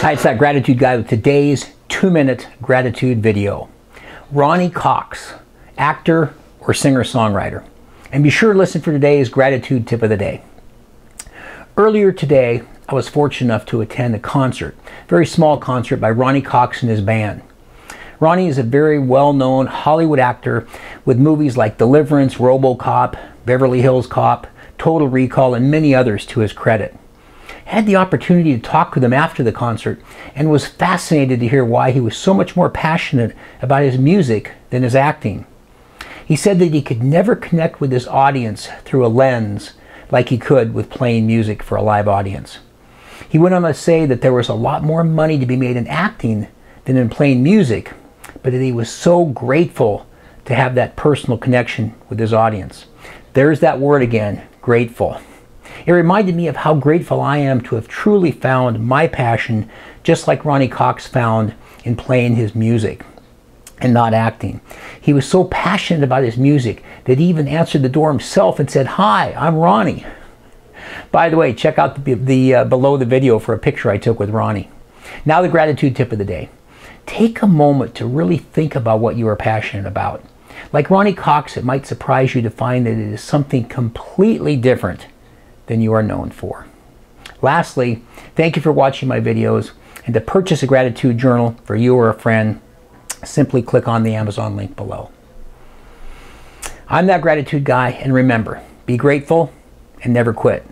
Hi, it's that gratitude guy with today's two minute gratitude video. Ronny Cox, actor or singer songwriter. And be sure to listen for today's gratitude tip of the day. Earlier today, I was fortunate enough to attend a concert, a very small concert by Ronny Cox and his band. Ronny is a very well known Hollywood actor with movies like Deliverance, Robocop, Beverly Hills Cop, Total Recall, and many others to his credit had the opportunity to talk with him after the concert and was fascinated to hear why he was so much more passionate about his music than his acting. He said that he could never connect with his audience through a lens like he could with playing music for a live audience. He went on to say that there was a lot more money to be made in acting than in playing music, but that he was so grateful to have that personal connection with his audience. There's that word again, grateful. It reminded me of how grateful I am to have truly found my passion, just like Ronny Cox found in playing his music and not acting. He was so passionate about his music that he even answered the door himself and said, Hi, I'm Ronny. By the way, check out the, the uh, below the video for a picture I took with Ronny. Now the gratitude tip of the day. Take a moment to really think about what you are passionate about. Like Ronny Cox, it might surprise you to find that it is something completely different than you are known for. Lastly, thank you for watching my videos and to purchase a gratitude journal for you or a friend, simply click on the Amazon link below. I'm that gratitude guy and remember, be grateful and never quit.